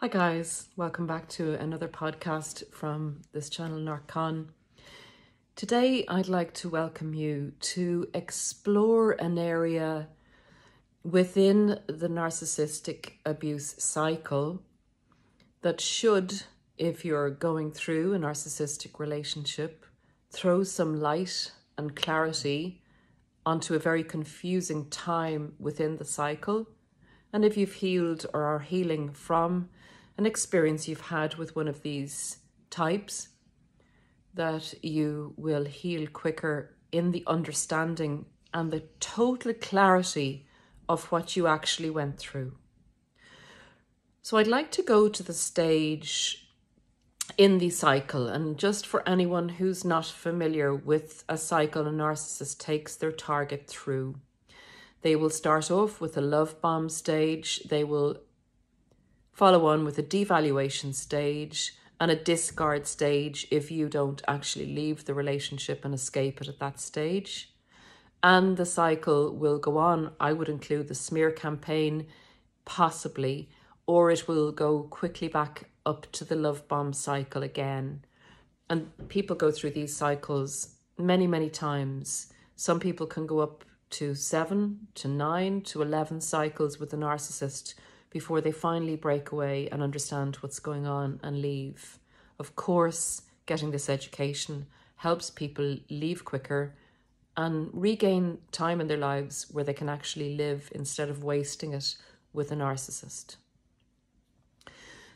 Hi, guys. Welcome back to another podcast from this channel, NarcCon. Today, I'd like to welcome you to explore an area within the narcissistic abuse cycle that should, if you're going through a narcissistic relationship, throw some light and clarity onto a very confusing time within the cycle. And if you've healed or are healing from an experience you've had with one of these types, that you will heal quicker in the understanding and the total clarity of what you actually went through. So I'd like to go to the stage in the cycle and just for anyone who's not familiar with a cycle a narcissist takes their target through. They will start off with a love bomb stage. They will follow on with a devaluation stage and a discard stage if you don't actually leave the relationship and escape it at that stage. And the cycle will go on. I would include the smear campaign, possibly, or it will go quickly back up to the love bomb cycle again. And people go through these cycles many, many times. Some people can go up to seven, to nine, to 11 cycles with a narcissist before they finally break away and understand what's going on and leave. Of course, getting this education helps people leave quicker and regain time in their lives where they can actually live instead of wasting it with a narcissist.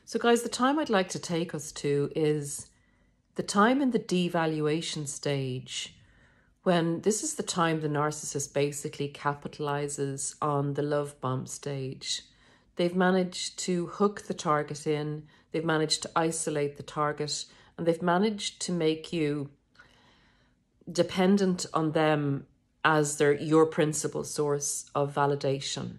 So, guys, the time I'd like to take us to is the time in the devaluation stage when this is the time the narcissist basically capitalizes on the love bomb stage. They've managed to hook the target in, they've managed to isolate the target, and they've managed to make you dependent on them as their your principal source of validation.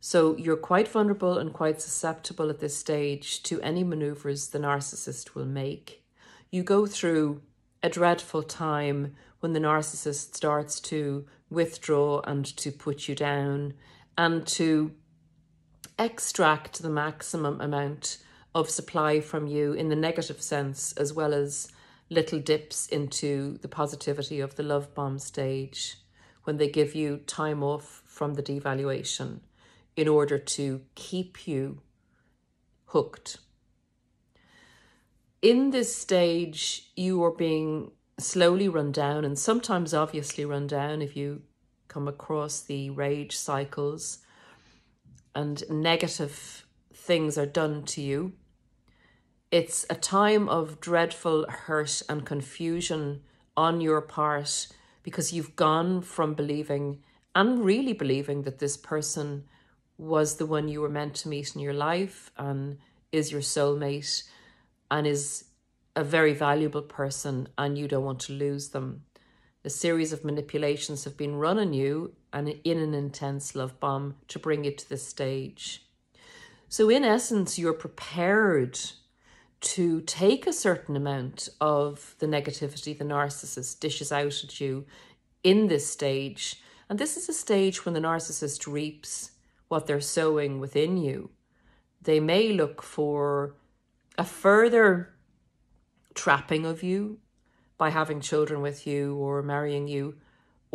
So you're quite vulnerable and quite susceptible at this stage to any maneuvers the narcissist will make. You go through a dreadful time when the narcissist starts to withdraw and to put you down and to extract the maximum amount of supply from you in the negative sense, as well as little dips into the positivity of the love bomb stage when they give you time off from the devaluation in order to keep you hooked. In this stage, you are being slowly run down and sometimes obviously run down if you come across the rage cycles and negative things are done to you. It's a time of dreadful hurt and confusion on your part because you've gone from believing and really believing that this person was the one you were meant to meet in your life and is your soulmate and is a very valuable person and you don't want to lose them. A series of manipulations have been run on you and in an intense love bomb to bring it to this stage. So, in essence, you're prepared to take a certain amount of the negativity the narcissist dishes out at you in this stage. And this is a stage when the narcissist reaps what they're sowing within you. They may look for a further trapping of you by having children with you or marrying you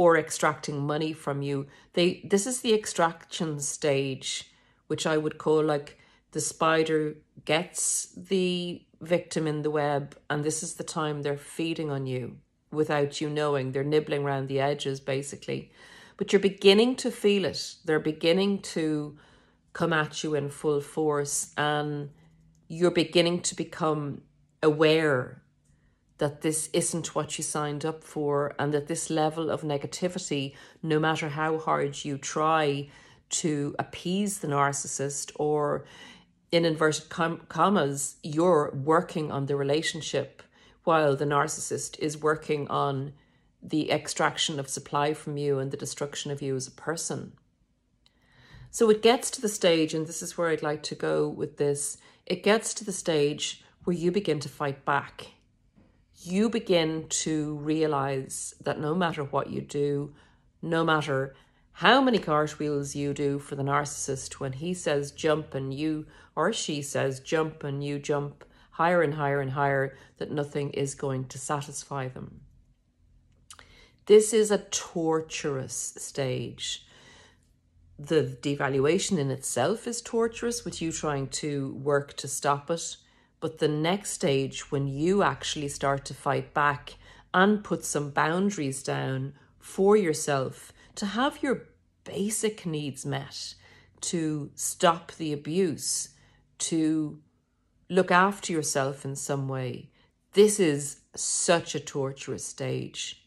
or extracting money from you. They this is the extraction stage, which I would call like the spider gets the victim in the web, and this is the time they're feeding on you without you knowing. They're nibbling around the edges, basically. But you're beginning to feel it. They're beginning to come at you in full force, and you're beginning to become aware that this isn't what you signed up for and that this level of negativity, no matter how hard you try to appease the narcissist or in inverted com- commas, you're working on the relationship while the narcissist is working on the extraction of supply from you and the destruction of you as a person. So it gets to the stage, and this is where I'd like to go with this it gets to the stage where you begin to fight back you begin to realize that no matter what you do, no matter how many cartwheels you do for the narcissist when he says jump and you or she says jump and you jump higher and higher and higher that nothing is going to satisfy them. This is a torturous stage. The devaluation in itself is torturous with you trying to work to stop it. But the next stage, when you actually start to fight back and put some boundaries down for yourself to have your basic needs met, to stop the abuse, to look after yourself in some way. This is such a torturous stage.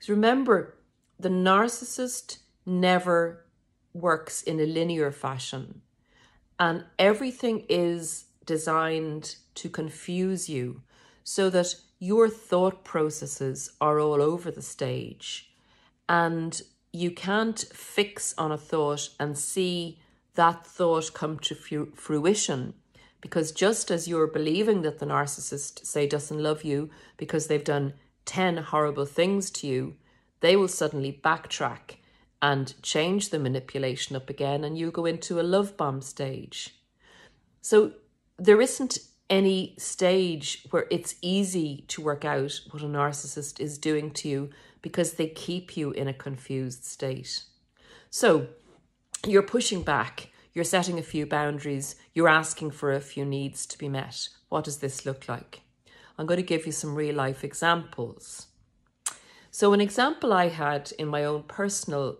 So remember, the narcissist never works in a linear fashion, and everything is designed to confuse you so that your thought processes are all over the stage and you can't fix on a thought and see that thought come to fruition. Because just as you're believing that the narcissist say doesn't love you because they've done 10 horrible things to you they will suddenly backtrack and change the manipulation up again and you go into a love bomb stage. So there isn't any stage where it's easy to work out what a narcissist is doing to you because they keep you in a confused state. So you're pushing back, you're setting a few boundaries, you're asking for a few needs to be met. What does this look like? I'm going to give you some real life examples. So, an example I had in my own personal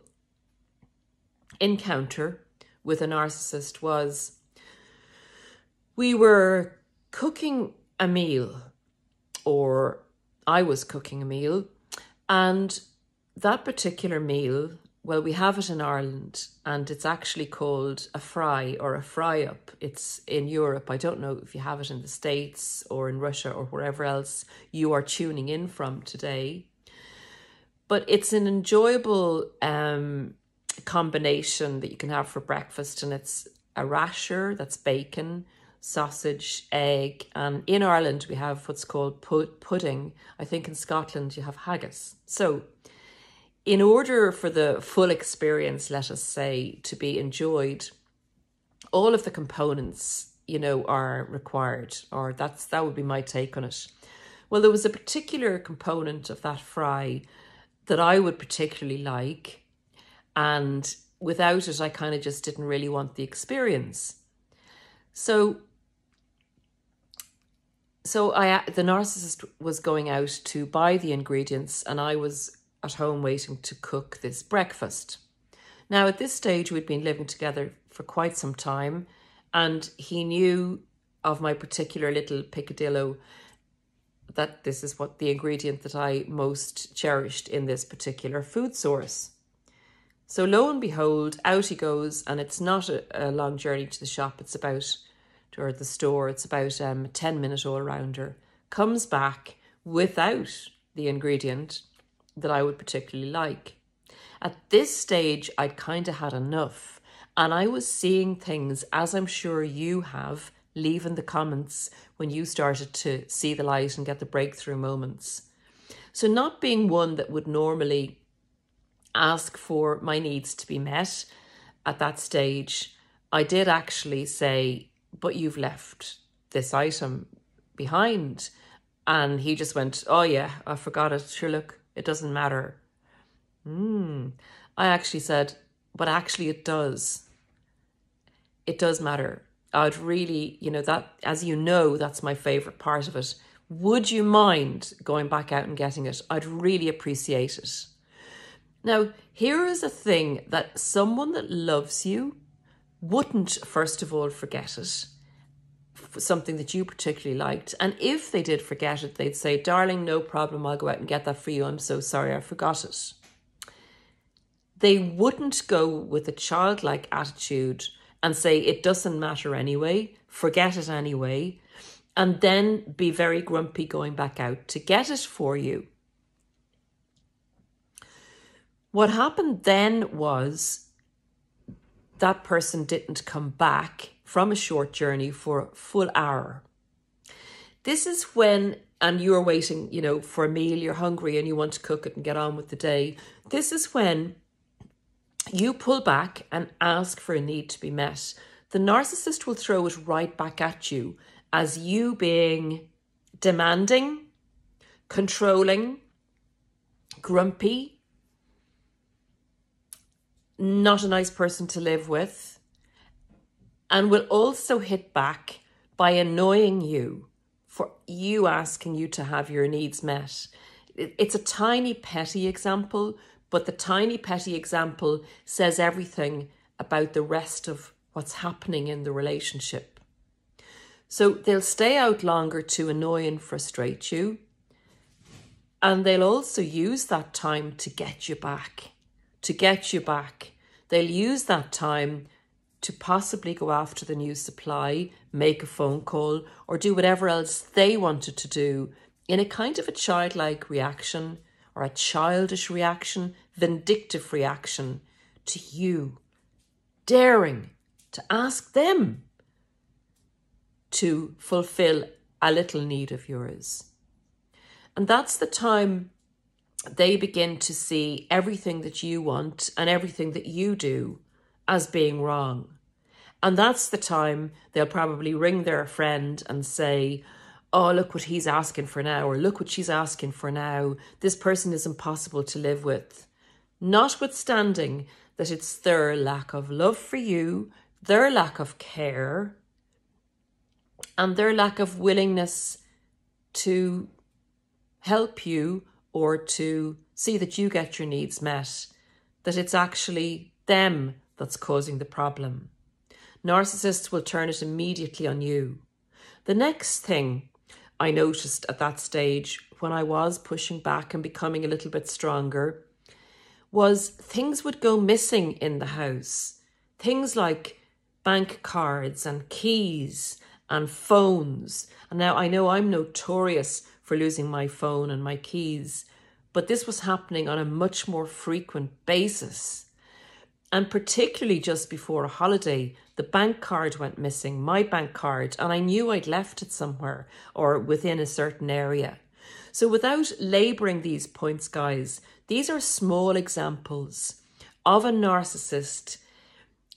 encounter with a narcissist was we were cooking a meal, or I was cooking a meal, and that particular meal, well, we have it in Ireland and it's actually called a fry or a fry up. It's in Europe. I don't know if you have it in the States or in Russia or wherever else you are tuning in from today. But it's an enjoyable um, combination that you can have for breakfast, and it's a rasher that's bacon, sausage, egg, and in Ireland we have what's called pudding. I think in Scotland you have haggis. So, in order for the full experience, let us say, to be enjoyed, all of the components, you know, are required, or that's that would be my take on it. Well, there was a particular component of that fry that I would particularly like, and without it, I kind of just didn't really want the experience. So so I the narcissist was going out to buy the ingredients and I was at home waiting to cook this breakfast. Now at this stage we'd been living together for quite some time and he knew of my particular little picadillo that this is what the ingredient that I most cherished in this particular food source. So lo and behold, out he goes, and it's not a, a long journey to the shop. It's about or at the store, it's about um, a 10 minute all rounder, comes back without the ingredient that I would particularly like. At this stage, I'd kind of had enough, and I was seeing things as I'm sure you have. Leave in the comments when you started to see the light and get the breakthrough moments. So, not being one that would normally ask for my needs to be met at that stage, I did actually say, but you've left this item behind. And he just went, oh yeah, I forgot it. Sure, look, it doesn't matter. Hmm. I actually said, but actually it does. It does matter. I'd really, you know, that, as you know, that's my favorite part of it. Would you mind going back out and getting it? I'd really appreciate it. Now, here is a thing that someone that loves you wouldn't, first of all, forget it. Something that you particularly liked. And if they did forget it, they'd say, Darling, no problem, I'll go out and get that for you. I'm so sorry, I forgot it. They wouldn't go with a childlike attitude and say, It doesn't matter anyway, forget it anyway, and then be very grumpy going back out to get it for you. What happened then was that person didn't come back from a short journey for a full hour. This is when, and you're waiting, you know, for a meal, you're hungry and you want to cook it and get on with the day. This is when you pull back and ask for a need to be met, the narcissist will throw it right back at you as you being demanding, controlling, grumpy, not a nice person to live with, and will also hit back by annoying you for you asking you to have your needs met. It's a tiny, petty example, but the tiny, petty example says everything about the rest of what's happening in the relationship. So they'll stay out longer to annoy and frustrate you. And they'll also use that time to get you back, to get you back. They'll use that time to possibly go after the new supply, make a phone call, or do whatever else they wanted to do in a kind of a childlike reaction or a childish reaction, vindictive reaction to you, daring to ask them to fulfill a little need of yours. And that's the time they begin to see everything that you want and everything that you do as being wrong. And that's the time they'll probably ring their friend and say, Oh, look what he's asking for now, or look what she's asking for now. This person is impossible to live with. Notwithstanding that it's their lack of love for you, their lack of care, and their lack of willingness to help you or to see that you get your needs met, that it's actually them that's causing the problem. Narcissists will turn it immediately on you. The next thing I noticed at that stage when I was pushing back and becoming a little bit stronger was things would go missing in the house. Things like bank cards and keys and phones. And now I know I'm notorious for losing my phone and my keys, but this was happening on a much more frequent basis. And particularly just before a holiday, the bank card went missing, my bank card, and I knew I'd left it somewhere or within a certain area. So, without labouring these points, guys, these are small examples of a narcissist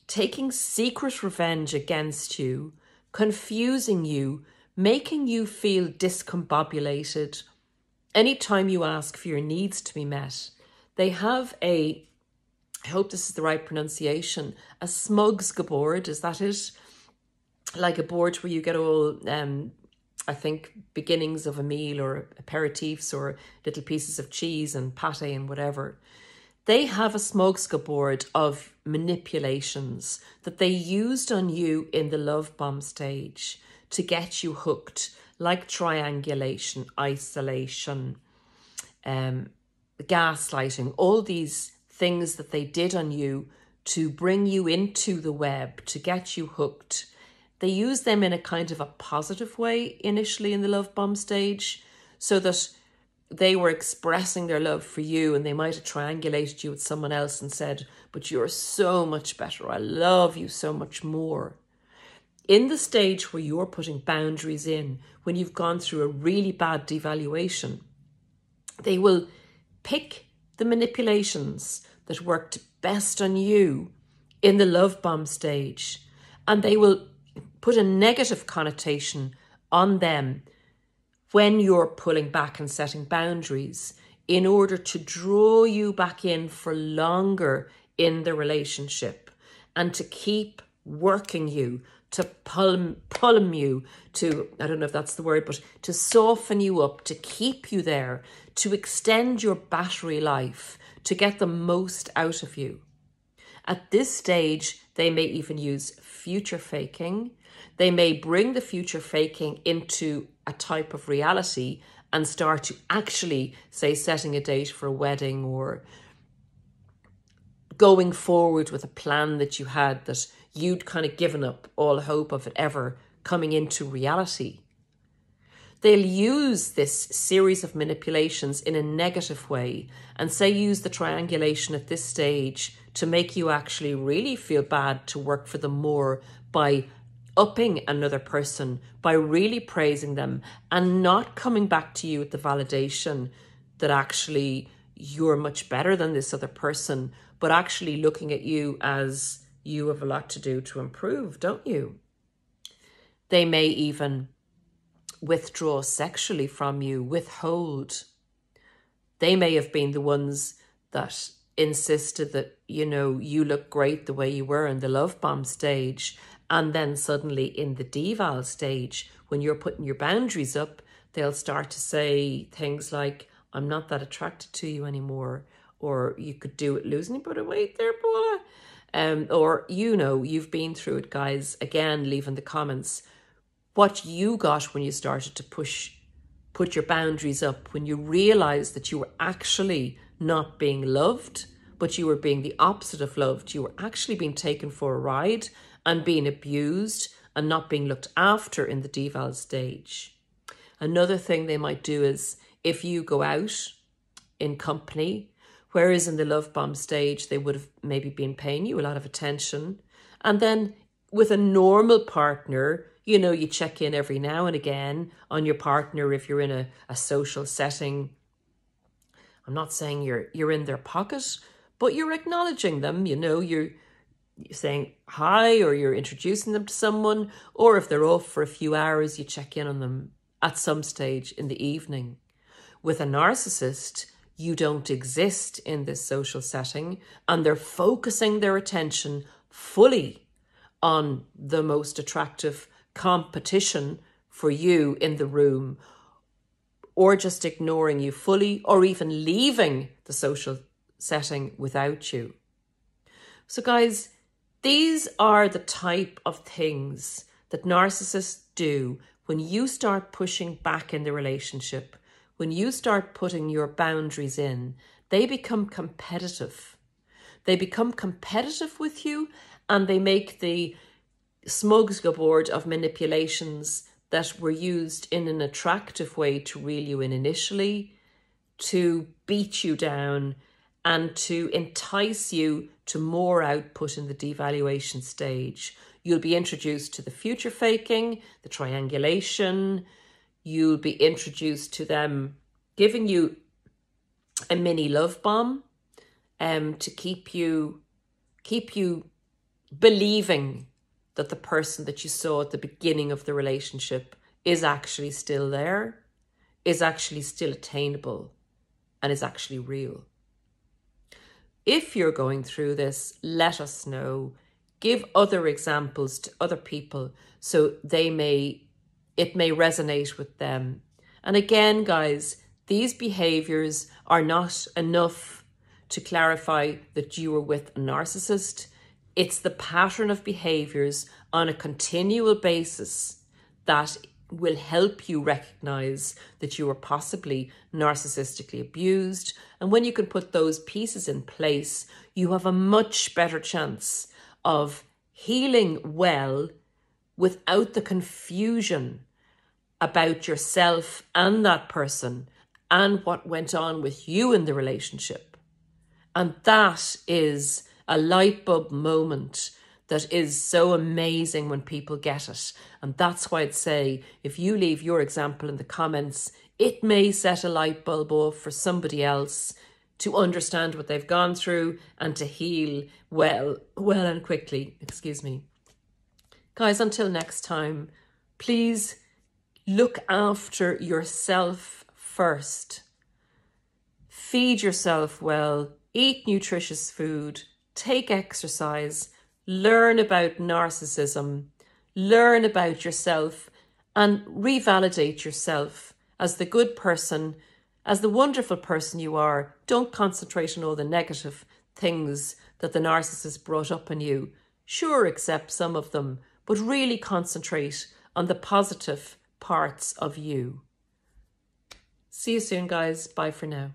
taking secret revenge against you, confusing you, making you feel discombobulated. Anytime you ask for your needs to be met, they have a I hope this is the right pronunciation, a smugsgeboard, is that it? Like a board where you get all, um, I think, beginnings of a meal or aperitifs or little pieces of cheese and pate and whatever. They have a smorgasbord of manipulations that they used on you in the love bomb stage to get you hooked, like triangulation, isolation, um, gaslighting, all these things that they did on you to bring you into the web, to get you hooked. They use them in a kind of a positive way initially in the love bomb stage, so that they were expressing their love for you and they might have triangulated you with someone else and said, But you're so much better. I love you so much more. In the stage where you're putting boundaries in, when you've gone through a really bad devaluation, they will pick the manipulations that worked best on you in the love bomb stage. And they will put a negative connotation on them when you're pulling back and setting boundaries in order to draw you back in for longer in the relationship and to keep working you, to pull, pull you, to, I don't know if that's the word, but to soften you up, to keep you there, to extend your battery life, to get the most out of you. At this stage, they may even use future faking. They may bring the future faking into a type of reality and start to actually, say, setting a date for a wedding or going forward with a plan that you had that you'd kind of given up all hope of it ever coming into reality. They'll use this series of manipulations in a negative way and say use the triangulation at this stage to make you actually really feel bad to work for them more by upping another person, by really praising them and not coming back to you with the validation that actually you're much better than this other person, but actually looking at you as you have a lot to do to improve, don't you? They may even withdraw sexually from you, withhold. They may have been the ones that insisted that, you know, you look great the way you were in the love bomb stage. And then suddenly in the deval stage, when you're putting your boundaries up, they'll start to say things like, I'm not that attracted to you anymore. Or you could do it losing a bit of weight there, boy. Um, or, you know, you've been through it, guys. Again, leave in the comments what you got when you started to push, put your boundaries up, when you realized that you were actually not being loved, but you were being the opposite of loved. You were actually being taken for a ride and being abused and not being looked after in the deval stage. Another thing they might do is if you go out in company, whereas in the love bomb stage, they would have maybe been paying you a lot of attention. And then with a normal partner, you know, you check in every now and again on your partner if you're in a, a social setting. I'm not saying you're you're in their pocket, but you're acknowledging them, you know, you're saying hi or you're introducing them to someone, or if they're off for a few hours, you check in on them at some stage in the evening. With a narcissist, you don't exist in this social setting and they're focusing their attention fully on the most attractive competition for you in the room or just ignoring you fully or even leaving the social setting without you. So, guys, these are the type of things that narcissists do when you start pushing back in the relationship, when you start putting your boundaries in, they become competitive. They become competitive with you and they make the smorgasbord of manipulations that were used in an attractive way to reel you in initially, to beat you down, and to entice you to more output in the devaluation stage. You'll be introduced to the future faking, the triangulation. You'll be introduced to them giving you a mini love bomb um, to keep you keep you believing that the person that you saw at the beginning of the relationship is actually still there, is actually still attainable, and is actually real. If you're going through this, let us know. Give other examples to other people so they may it may resonate with them. And again, guys, these behaviors are not enough to clarify that you were with a narcissist. It's the pattern of behaviors on a continual basis that will help you recognize that you are possibly narcissistically abused. And when you can put those pieces in place, you have a much better chance of healing well without the confusion about yourself and that person and what went on with you in the relationship. And that is a light bulb moment that is so amazing when people get it. And that's why I'd say if you leave your example in the comments, it may set a light bulb off for somebody else to understand what they've gone through and to heal well, well and quickly. Excuse me. Guys, until next time, please look after yourself first. Feed yourself well, eat nutritious food, take exercise, learn about narcissism, learn about yourself, and revalidate yourself as the good person, as the wonderful person you are. Don't concentrate on all the negative things that the narcissist brought up in you. Sure, accept some of them, but really concentrate on the positive parts of you. See you soon, guys. Bye for now.